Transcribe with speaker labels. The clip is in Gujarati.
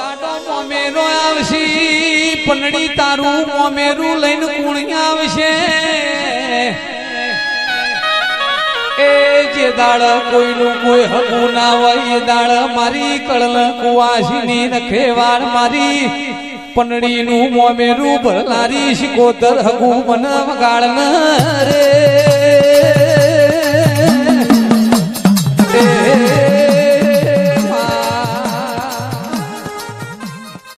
Speaker 1: દાડો મોમેરો આવશે, પનડી તારું મોમેરું લઈને કુણી આવશે. એ જે દાડ કોઈનું કોઈ હગું ના હોય, એ દાળ મારી કળલ કુવાસીની નખેવાડ મારી. પનડીનું મોમેરું ભરનારી શિકોતર હગું મન વગાડ રે